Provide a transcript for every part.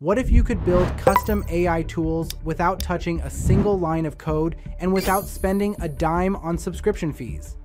What if you could build custom AI tools without touching a single line of code and without spending a dime on subscription fees?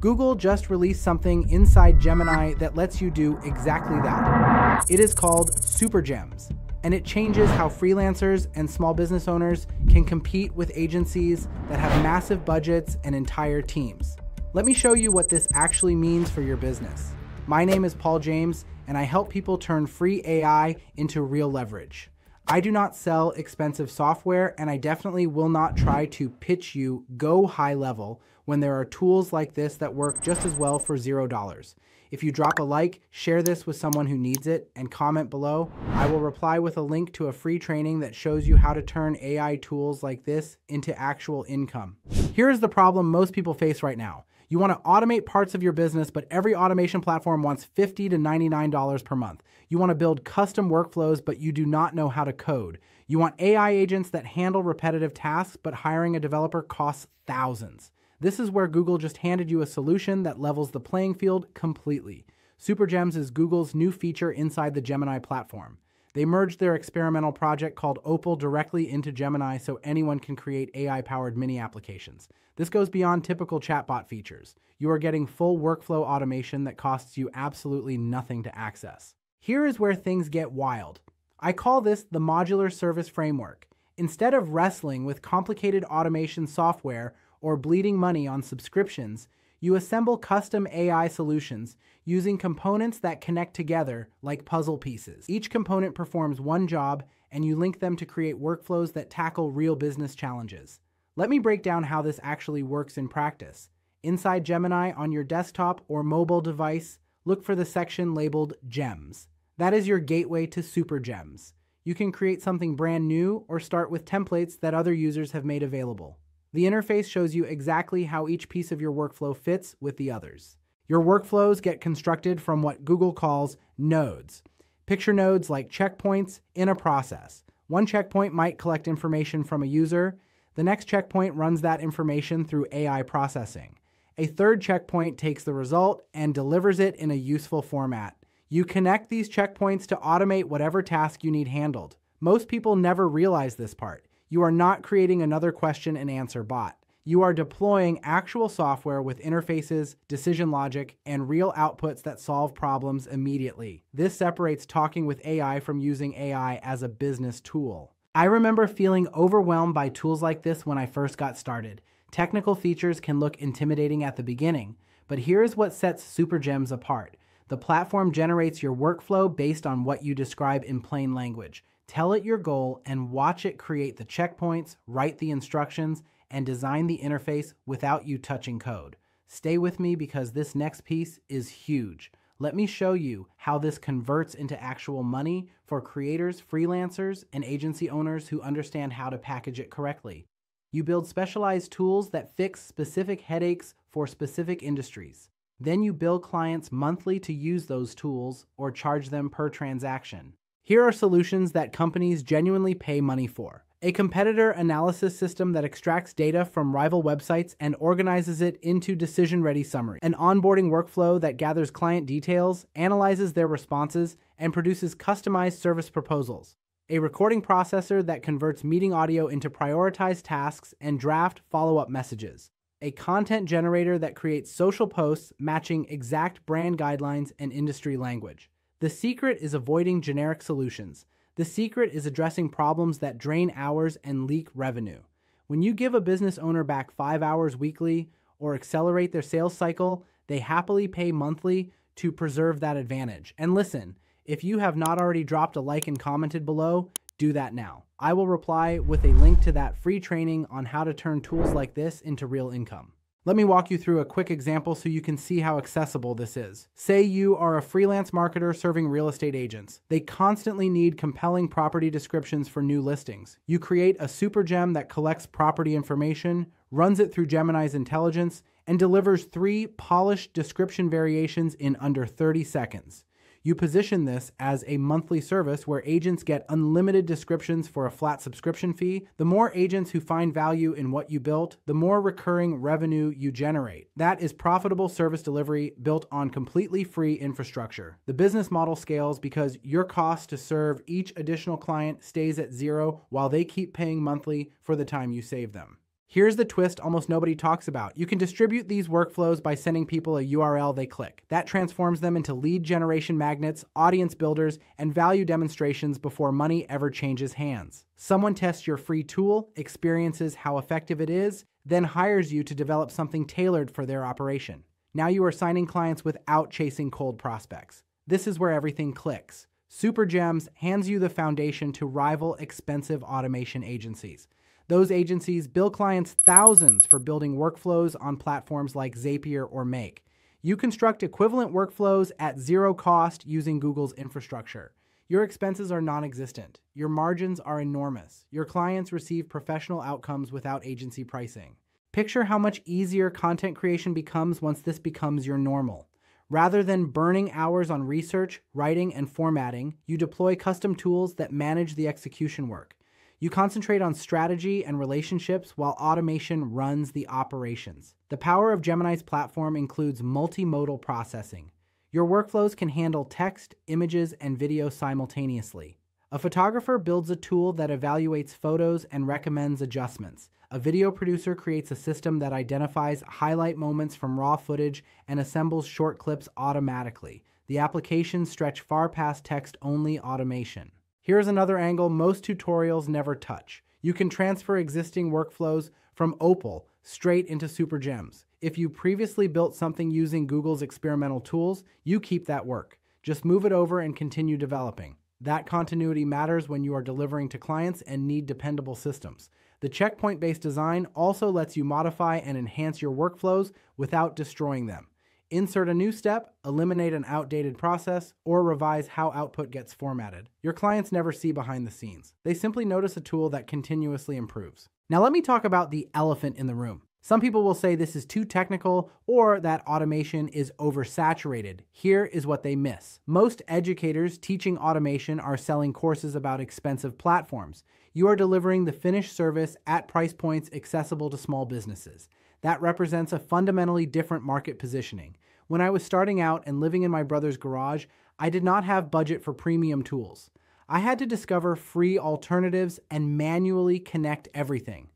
Google just released something inside Gemini that lets you do exactly that. It is called Super Gems, and it changes how freelancers and small business owners can compete with agencies that have massive budgets and entire teams. Let me show you what this actually means for your business. My name is Paul James, and I help people turn free AI into real leverage. I do not sell expensive software, and I definitely will not try to pitch you GoHighLevel when there are tools like this that work just as well for $0. If you drop a like, share this with someone who needs it, and comment below, I will reply with a link to a free training that shows you how to turn AI tools like this into actual income. Here is the problem most people face right now. You want to automate parts of your business, but every automation platform wants 50 to $99 per month. You want to build custom workflows, but you do not know how to code. You want AI agents that handle repetitive tasks, but hiring a developer costs thousands. This is where Google just handed you a solution that levels the playing field completely. SuperGems is Google's new feature inside the Gemini platform. They merged their experimental project called Opal directly into Gemini so anyone can create AI powered mini applications. This goes beyond typical chatbot features. You are getting full workflow automation that costs you absolutely nothing to access. Here is where things get wild. I call this the modular service framework. Instead of wrestling with complicated automation software or bleeding money on subscriptions, you assemble custom AI solutions using components that connect together like puzzle pieces. Each component performs one job, and you link them to create workflows that tackle real business challenges. Let me break down how this actually works in practice. Inside Gemini on your desktop or mobile device, look for the section labeled Gems. That is your gateway to Super Gems. You can create something brand new or start with templates that other users have made available. The interface shows you exactly how each piece of your workflow fits with the others. Your workflows get constructed from what Google calls nodes. Picture nodes like checkpoints in a process. One checkpoint might collect information from a user, the next checkpoint runs that information through AI processing. A third checkpoint takes the result and delivers it in a useful format. You connect these checkpoints to automate whatever task you need handled. Most people never realize this part. You are not creating another question and answer bot. You are deploying actual software with interfaces, decision logic, and real outputs that solve problems immediately. This separates talking with AI from using AI as a business tool. I remember feeling overwhelmed by tools like this when I first got started. Technical features can look intimidating at the beginning, but here's what sets SuperGems apart. The platform generates your workflow based on what you describe in plain language. Tell it your goal and watch it create the checkpoints, write the instructions, and design the interface without you touching code. Stay with me because this next piece is huge. Let me show you how this converts into actual money for creators, freelancers, and agency owners who understand how to package it correctly. You build specialized tools that fix specific headaches for specific industries. Then you bill clients monthly to use those tools or charge them per transaction. Here are solutions that companies genuinely pay money for. A competitor analysis system that extracts data from rival websites and organizes it into decision ready summary, an onboarding workflow that gathers client details, analyzes their responses, and produces customized service proposals, a recording processor that converts meeting audio into prioritized tasks and draft follow up messages, a content generator that creates social posts matching exact brand guidelines and industry language. The secret is avoiding generic solutions. The secret is addressing problems that drain hours and leak revenue. When you give a business owner back five hours weekly or accelerate their sales cycle, they happily pay monthly to preserve that advantage. And listen, if you have not already dropped a like and commented below, do that now. I will reply with a link to that free training on how to turn tools like this into real income. Let me walk you through a quick example so you can see how accessible this is. Say you are a freelance marketer serving real estate agents. They constantly need compelling property descriptions for new listings. You create a super gem that collects property information, runs it through Gemini's intelligence, and delivers three polished description variations in under 30 seconds. You position this as a monthly service where agents get unlimited descriptions for a flat subscription fee. The more agents who find value in what you built, the more recurring revenue you generate. That is profitable service delivery built on completely free infrastructure. The business model scales because your cost to serve each additional client stays at zero while they keep paying monthly for the time you save them. Here's the twist almost nobody talks about. You can distribute these workflows by sending people a URL they click. That transforms them into lead generation magnets, audience builders, and value demonstrations before money ever changes hands. Someone tests your free tool, experiences how effective it is, then hires you to develop something tailored for their operation. Now you are signing clients without chasing cold prospects. This is where everything clicks. SuperGems hands you the foundation to rival expensive automation agencies. Those agencies bill clients thousands for building workflows on platforms like Zapier or Make. You construct equivalent workflows at zero cost using Google's infrastructure. Your expenses are non existent. Your margins are enormous. Your clients receive professional outcomes without agency pricing. Picture how much easier content creation becomes once this becomes your normal. Rather than burning hours on research, writing, and formatting, you deploy custom tools that manage the execution work. You concentrate on strategy and relationships while automation runs the operations. The power of Gemini's platform includes multimodal processing. Your workflows can handle text, images, and video simultaneously. A photographer builds a tool that evaluates photos and recommends adjustments. A video producer creates a system that identifies highlight moments from raw footage and assembles short clips automatically. The applications stretch far past text only automation. Here's another angle most tutorials never touch. You can transfer existing workflows from Opal straight into SuperGems. If you previously built something using Google's experimental tools, you keep that work. Just move it over and continue developing. That continuity matters when you are delivering to clients and need dependable systems. The checkpoint based design also lets you modify and enhance your workflows without destroying them insert a new step, eliminate an outdated process, or revise how output gets formatted. Your clients never see behind the scenes. They simply notice a tool that continuously improves. Now, let me talk about the elephant in the room. Some people will say this is too technical or that automation is oversaturated. Here is what they miss. Most educators teaching automation are selling courses about expensive platforms. You are delivering the finished service at price points accessible to small businesses. That represents a fundamentally different market positioning. When I was starting out and living in my brother's garage, I did not have budget for premium tools. I had to discover free alternatives and manually connect everything.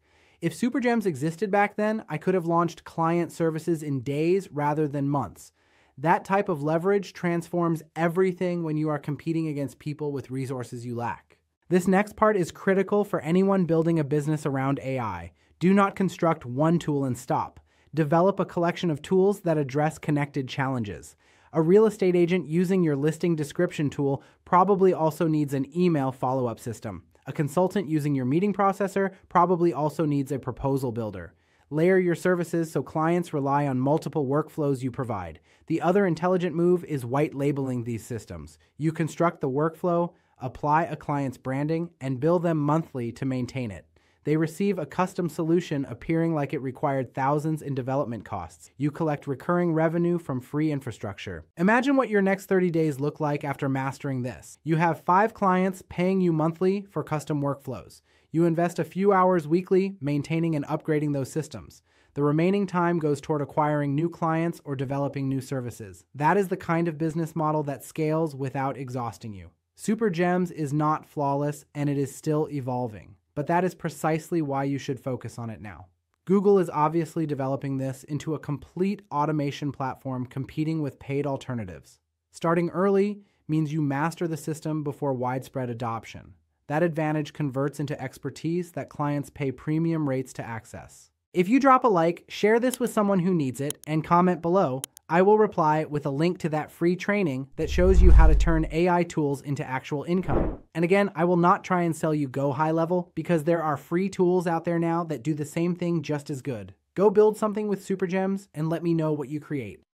If SuperGems existed back then, I could have launched client services in days rather than months. That type of leverage transforms everything when you are competing against people with resources you lack. This next part is critical for anyone building a business around AI. Do not construct one tool and stop. Develop a collection of tools that address connected challenges. A real estate agent using your listing description tool probably also needs an email follow up system. A consultant using your meeting processor probably also needs a proposal builder. Layer your services so clients rely on multiple workflows you provide. The other intelligent move is white labeling these systems. You construct the workflow, apply a client's branding, and bill them monthly to maintain it. They receive a custom solution appearing like it required thousands in development costs. You collect recurring revenue from free infrastructure. Imagine what your next 30 days look like after mastering this. You have five clients paying you monthly for custom workflows. You invest a few hours weekly maintaining and upgrading those systems. The remaining time goes toward acquiring new clients or developing new services. That is the kind of business model that scales without exhausting you. SuperGems is not flawless and it is still evolving but that is precisely why you should focus on it now. Google is obviously developing this into a complete automation platform competing with paid alternatives. Starting early means you master the system before widespread adoption. That advantage converts into expertise that clients pay premium rates to access. If you drop a like, share this with someone who needs it, and comment below, I will reply with a link to that free training that shows you how to turn AI tools into actual income. And again, I will not try and sell you GoHighLevel because there are free tools out there now that do the same thing just as good. Go build something with Super Gems and let me know what you create.